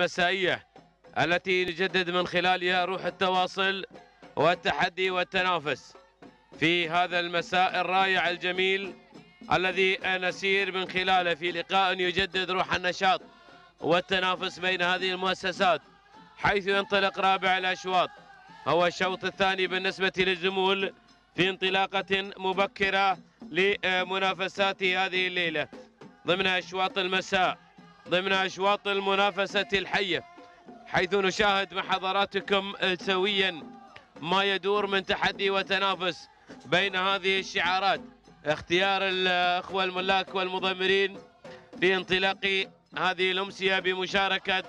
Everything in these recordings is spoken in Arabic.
المسائية التي نجدد من خلالها روح التواصل والتحدي والتنافس في هذا المساء الرائع الجميل الذي نسير من خلاله في لقاء يجدد روح النشاط والتنافس بين هذه المؤسسات حيث ينطلق رابع الأشواط. هو الشوط الثاني بالنسبة للزمول في انطلاقة مبكرة لمنافسات هذه الليلة ضمن أشواط المساء. ضمن أشواط المنافسة الحية حيث نشاهد مع حضراتكم سويا ما يدور من تحدي وتنافس بين هذه الشعارات. اختيار الأخوة الملاك والمضمرين في انطلاق هذه الأمسية بمشاركة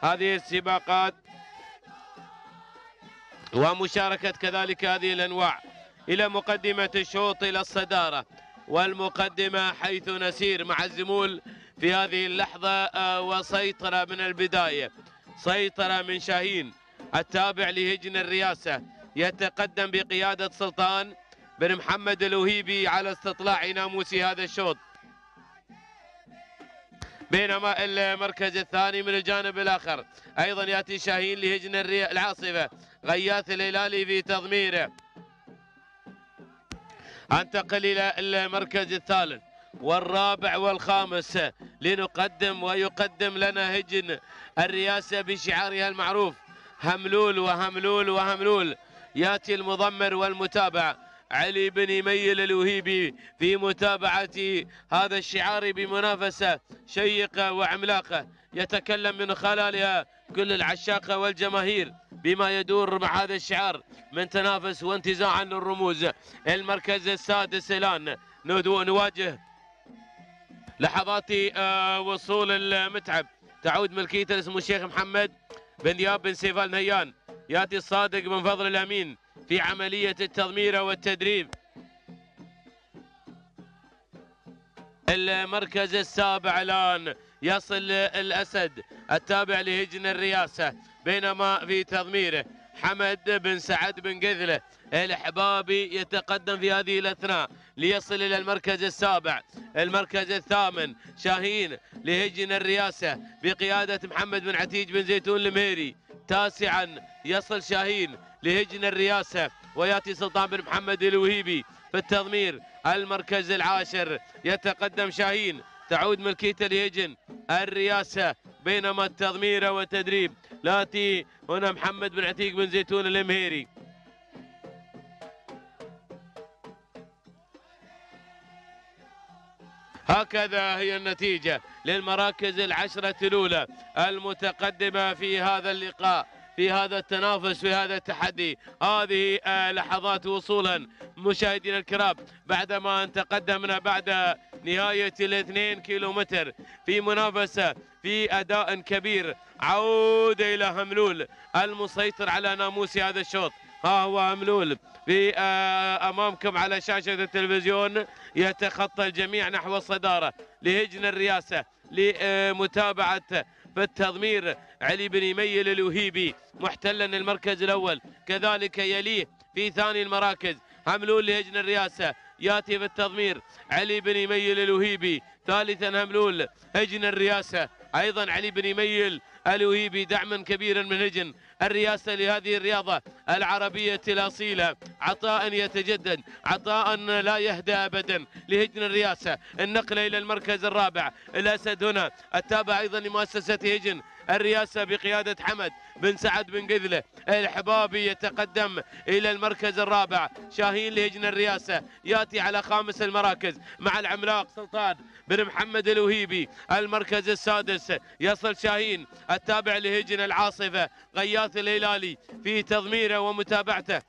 هذه السباقات ومشاركة كذلك هذه الأنواع. إلى مقدمة الشوط إلى الصدارة والمقدمة حيث نسير مع الزمول في هذه اللحظة آه، وسيطرة من البداية سيطرة من شاهين التابع لهجن الرئاسة يتقدم بقيادة سلطان بن محمد الوهيبي على استطلاع ناموس هذا الشوط. بينما المركز الثاني من الجانب الآخر أيضا يأتي شاهين لهجن العاصفة غياث الهلالي في تضميره. أنتقل إلى المركز الثالث. والرابع والخامس لنقدم ويقدم لنا هجن الرئاسة بشعارها المعروف. هملول وهملول وهملول. ياتي المضمر والمتابع علي بن يميل الوهيبي في متابعة هذا الشعار بمنافسة شيقة وعملاقة. يتكلم من خلالها كل العشاقة والجماهير بما يدور مع هذا الشعار من تنافس وانتزاع عن الرموز. المركز السادس الآن. نواجه لحظات آه، وصول المتعب. تعود ملكيته لاسمه الشيخ محمد بن دياب بن سيفال نهيان ياتي الصادق بن فضل الأمين في عملية التضمير والتدريب. المركز السابع الآن يصل الأسد التابع لهجن الرياسة بينما في تضميره. حمد بن سعد بن قذلة الحبابي يتقدم في هذه الأثناء ليصل إلى المركز السابع المركز الثامن شاهين لهجن الرياسة بقيادة محمد بن عتيج بن زيتون المهيري. تاسعا يصل شاهين لهجن الرياسة ويأتي سلطان بن محمد الوهيبي في التضمير المركز العاشر يتقدم شاهين تعود ملكيته لهجن الرياسة بينما التضمير والتدريب. لاتي هنا محمد بن عتيق بن زيتون المهيري هكذا هي النتيجة للمراكز العشرة الأولى المتقدمة في هذا اللقاء في هذا التنافس في هذا التحدي. هذه لحظات وصولا مشاهدينا الكرام بعدما ان تقدمنا بعد نهاية الاثنين كيلو متر في منافسة في أداء كبير. عودة إلى هملول. المسيطر على ناموس هذا الشوط. ها هو هملول. في آه، أمامكم على شاشة التلفزيون يتخطى الجميع نحو الصدارة. لهجن الرئاسة. لمتابعة في التضمير علي بن يميل الوهيبي. محتلا المركز الأول. كذلك يليه في ثاني المراكز. هملول لهجن الرئاسة. ياتي في التضمير علي بن يميل الوهيبي ثالثا هملول هجن الرئاسة. أيضا علي بن يميل الوهيبي دعما كبيرا من هجن الرئاسة لهذه الرياضة العربية الأصيلة عطاء يتجدد عطاء لا يهدى أبدا لهجن الرئاسة. النقلة إلى المركز الرابع الأسد هنا التابع أيضا لمؤسسة هجن الرئاسة بقيادة حمد بن سعد بن قذلة. الحبابي يتقدم إلى المركز الرابع. شاهين لهجن الرئاسة يأتي على خامس المراكز مع العملاق سلطان بن محمد الوهيبي. المركز السادس يصل شاهين التابع لهجن العاصفة غياث الهلالي في تضميره ومتابعته.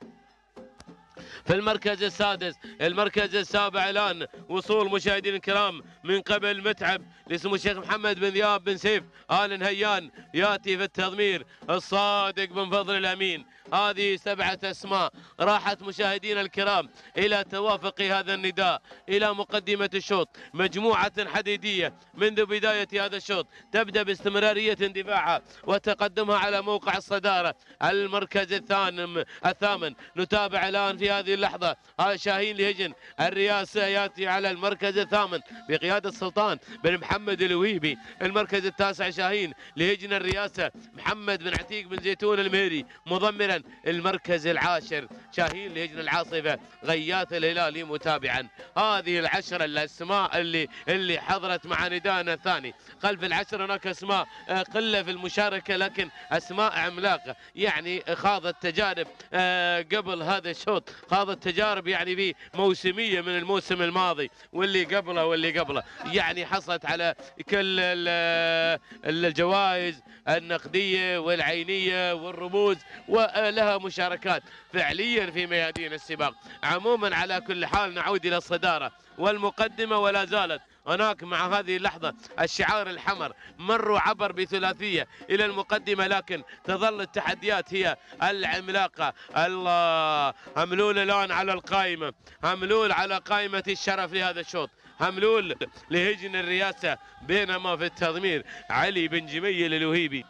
في المركز السادس المركز السابع الآن وصول مشاهدين الكرام من قبل متعب لاسمه الشيخ محمد بن ذياب بن سيف آل نهيان يأتي في التضمير الصادق بن فضل الأمين. هذه سبعة أسماء راحت مشاهدينا الكرام إلى توافق هذا النداء إلى مقدمة الشوط. مجموعة حديدية منذ بداية هذا الشوط تبدأ باستمرارية اندفاعها وتقدمها على موقع الصدارة. المركز الثامن الثامن نتابع الآن في هذه اللحظة هذا شاهين لهجن الرئاسة يأتي على المركز الثامن بقيادة السلطان بن محمد الوهيبي. المركز التاسع شاهين لهجن الرئاسة محمد بن عتيق بن زيتون المهري مضمرا. المركز العاشر شاهين لهجن العاصفة غياث الهلالي متابعا. هذه العشرة الأسماء اللي اللي حضرت مع نداءنا الثاني. خلف العشرة هناك أسماء آه، قلة في المشاركة لكن أسماء عملاقة. يعني خاضت تجارب آه، قبل هذا الشوط خاضت تجارب يعني في موسمية من الموسم الماضي واللي قبله واللي قبله. يعني حصلت على كل ال- الجوائز النقدية والعينية والرموز ولها مشاركات. فعليا في ميادين السباق. عموما على كل حال نعود إلى الصدارة والمقدمة ولا زالت هناك مع هذه اللحظة الشعار الحمر مروا عبر بثلاثية إلى المقدمة لكن تظل التحديات هي العملاقة. الله هملول الآن على القائمة هملول على قائمة الشرف لهذا الشوط هملول لهجن الرئاسة بينما في التضمير علي بن جميل الوهيبي.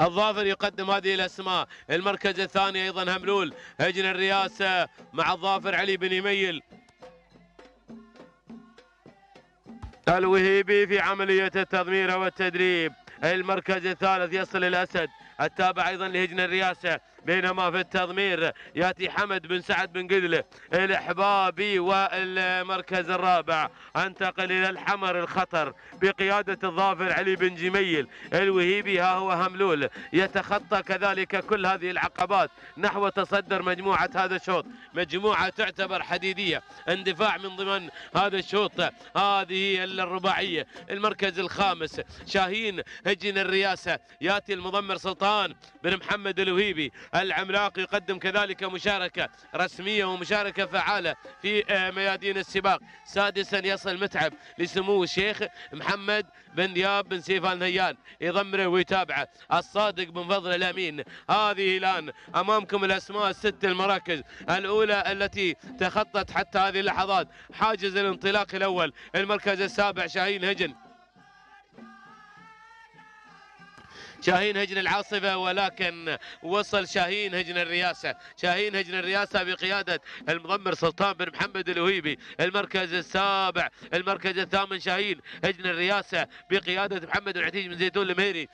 الظافر يقدم هذه الأسماء. المركز الثاني أيضا هملول هجن الرئاسه مع الظافر علي بن يميل الوهيبي في عملية التضمير والتدريب؟ المركز الثالث يصل الاسد التابع أيضا لهجن الرئاسة. بينما في التضمير يأتي حمد بن سعد بن قدله الإحبابي والمركز الرابع. أنتقل إلى الحمر الخطر بقيادة الظافر علي بن جميل. الوهيبي ها هو هملول يتخطى كذلك كل هذه العقبات نحو تصدر مجموعة هذا الشوط. مجموعة تعتبر حديدية اندفاع من ضمن هذا الشوط. هذه الرباعية المركز الخامس. شاهين هجن الرئاسة. يأتي المضمر سلطان بن محمد الوهيبي. العملاق يقدم كذلك مشاركة رسمية ومشاركة فعالة في آه، ميادين السباق. سادسا يصل متعب لسمو الشيخ محمد بن دياب بن سيفان هيان يضمره ويتابعه. الصادق بن فضل الأمين. هذه الآن أمامكم الأسماء الست المراكز. الأولى التي تخطت حتى هذه اللحظات حاجز الانطلاق الأول المركز السابع شاهين هجن. شاهين هجن العاصفة ولكن وصل شاهين هجن الرئاسة. شاهين هجن الرئاسة بقيادة المضمر سلطان بن محمد الوهيبي. المركز السابع المركز الثامن شاهين هجن الرئاسة بقيادة محمد بن عتيج بن زيتون المهري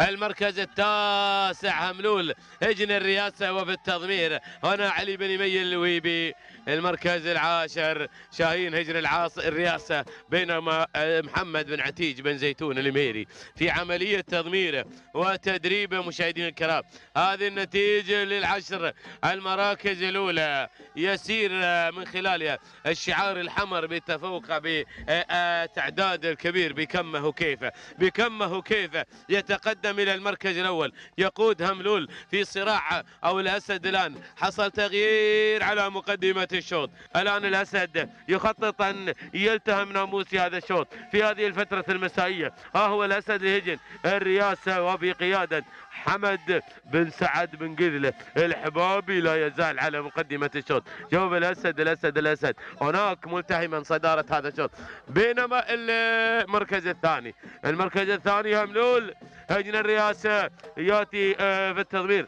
المركز التاسع هملول هجن الرئاسة. وفي التضمير هنا علي بن يميل الويبي المركز العاشر شاهين هجن العاص الرئاسة بينما محمد بن عتيج بن زيتون الميري في عملية تضمير وتدريب مشاهدينا الكرام هذه النتيجة للعشر. المراكز الأولى يسير من خلالها الشعار الحمر بالتفوق بالتعداد الكبير بكمه وكيفه بكمه وكيفه يتقدم إلى المركز الأول. يقود هملول في صراع أو الأسد الآن. حصل تغيير على مقدمة الشوط. الآن الأسد يخطط أن يلتهم ناموس هذا الشوط. في هذه الفترة المسائية ها هو الأسد الهجن الرئاسة وبقيادة حمد بن سعد بن قذلة الحبابي لا يزال على مقدمة الشوط. جواب الأسد الأسد الأسد. هناك ملتهما صدارة هذا الشوط. بينما المركز الثاني المركز الثاني هملول هجن الرئاسة يأتي آه، في التضمير.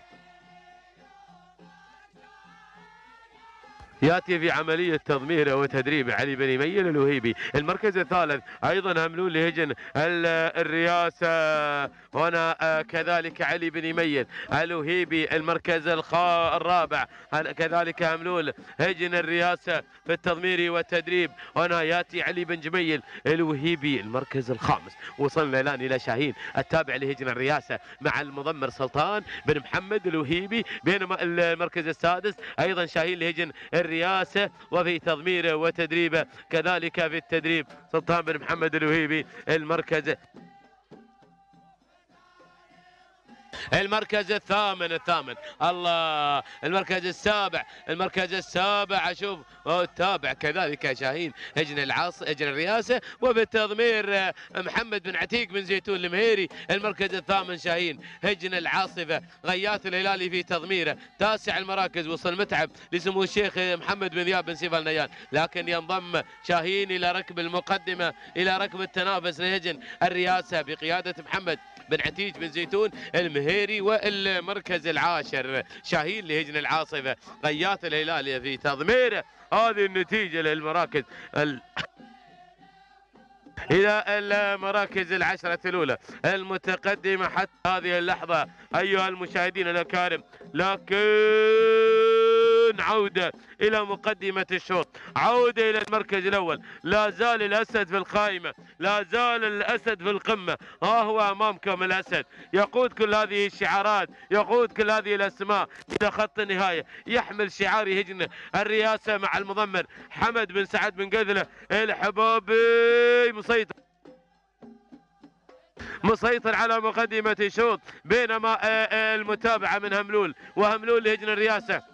يأتي في عمليه تضمير وتدريب علي بن يميل الوهيبي. المركز الثالث أيضا هملول لهجن ال- الرئاسة. هنا آه، كذلك علي بن يميل الوهيبي. المركز الرابع كذلك هملول هجن الرئاسة في التضمير والتدريب. هنا يأتي علي بن جميل الوهيبي. المركز الخامس. وصلنا الآن إلى شاهين التابع لهجن الرئاسة مع المضمر سلطان بن محمد الوهيبي. بينما المركز السادس أيضا شاهين لهجن الرئاسة. وفي تضميره وتدريبه. كذلك في التدريب سلطان بن محمد الوهيبي المركز. المركز الثامن الثامن. الله المركز السابع المركز السابع. أشوف التابع كذلك شاهين. هجن العاص هجن الرئاسة. وبالتضمير آه، محمد بن عتيق بن زيتون المهيري. المركز الثامن شاهين. هجن العاصفة. غياث الهلالي في تضميره. تاسع المراكز وصل متعب لسمو الشيخ محمد بن ذياب بن سيف النيان. لكن ينضم شاهين إلى ركب المقدمة إلى ركب التنافس لهجن الرئاسة بقيادة محمد. بن عتيج بن زيتون المهيري والمركز العاشر. شاهين لهجن العاصفة. غياث الهلالي في تضميره هذه النتيجة للمراكز ال... إلى المراكز العشرة الأولى. المتقدمة حتى هذه اللحظة أيها المشاهدين الأكارم. لكن عودة إلى مقدمة الشوط. عودة إلى المركز الأول. لا زال الأسد في القائمة. لا زال الأسد في القمة. ها هو أمامكم الأسد. يقود كل هذه الشعارات. يقود كل هذه الأسماء إلى خط النهاية. يحمل شعار هجن الرئاسة مع المضمر. حمد بن سعد بن قذلة. الحبابي مسيطر. مسيطر على مقدمة الشوط. بينما آه، آه، المتابعة من هملول. وهملول لهجن الرئاسة.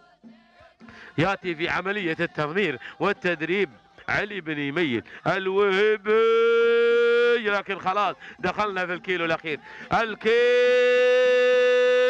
ياتي في عملية التضمير والتدريب. علي بن يميل الوهبي لكن خلاص دخلنا في الكيلو الأخير. الكيلو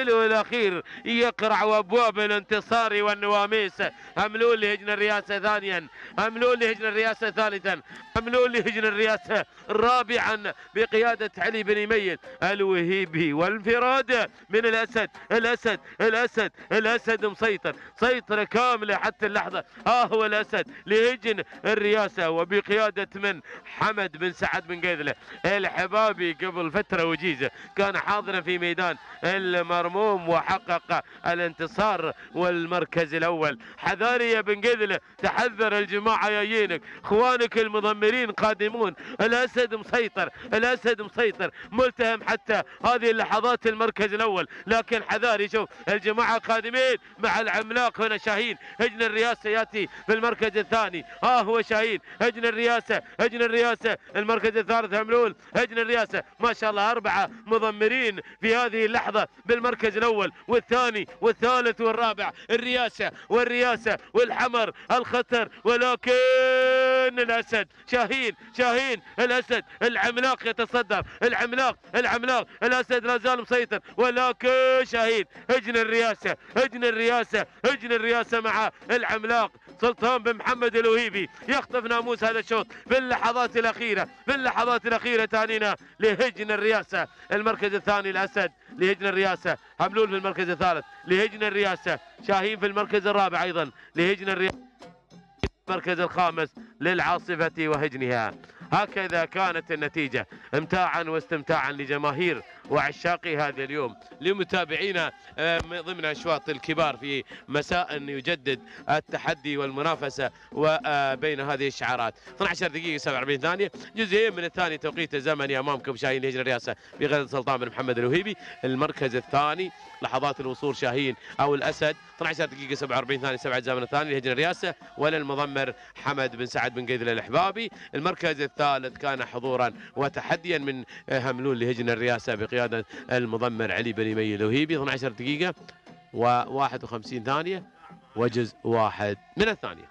الاخير يقرع ابواب الانتصار والنواميس. هملول لهجن الرئاسة ثانيا. هملول لهجن الرئاسة ثالثا. هملول لهجن الرئاسة رابعا بقيادة علي بن يميل الوهيبي والانفراد من الأسد الأسد الأسد الأسد مسيطر. سيطرة كاملة حتى اللحظة. ها هو الأسد. لهجن الرئاسة وبقيادة من؟ حمد بن سعد بن قيذله الحبابي قبل فترة وجيزة كان حاضرا في ميدان المرموم وحقق الانتصار والمركز الأول. حذاري يا بن قذله تحذر الجماعة جايينك إخوانك المضمرين قادمون. الأسد مسيطر الأسد مسيطر. ملتهم حتى هذه اللحظات المركز الأول. لكن حذاري شوف الجماعة قادمين مع العملاق هنا شاهين. هجن الرئاسة يأتي في المركز الثاني. ها هو شاهين. هجن الرئاسة هجن الرئاسة. المركز الثالث هملول هجن الرئاسة. ما شاء الله أربعة مضمرين في هذه اللحظة بالمركز الأول والثاني والثالث والرابع. الرئاسه والرئاسه والحمر الخطر ولكن الأسد شاهين شاهين الأسد. العملاق يتصدر العملاق العملاق الأسد لا زال مسيطر ولكن شاهين. هجن الرئاسه هجن الرئاسه هجن الرئاسه مع العملاق. سلطان بن محمد الوهيبي يخطف ناموس هذا الشوط في اللحظات الأخيرة في اللحظات الأخيرة تانينا لهجن الرئاسه المركز الثاني الأسد لهجن الرئاسه حملول في المركز الثالث لهجن الرئاسه شاهين في المركز الرابع أيضا لهجن الرئاسه المركز الخامس للعاصفة وهجنها. هكذا كانت النتيجة امتاعا واستمتاعا لجماهير وعشاقي هذا اليوم لمتابعينا آه، ضمن أشواط الكبار في مساء يجدد التحدي والمنافسة وبين هذه الشعارات. 12 دقيقة 47 ثانية. جزئين من الثاني توقيت الزمني أمامكم شاهين هجر الرئاسة بغزة سلطان بن محمد الوهيبي. المركز الثاني لحظات الوصول شاهين أو الأسد. 12 دقيقة 47 ثانية سبعة الزمن الثاني لهجر الرئاسة. وللمضمر حمد بن سعد بن قيدل الأحبابي المركز الثالث كان حضورا وتحديا من هملول لهجن الرئاسة بقيادة المضمر علي بن يمي الوهيبي 12 دقيقة و51 ثانية وجزء واحد من الثانية.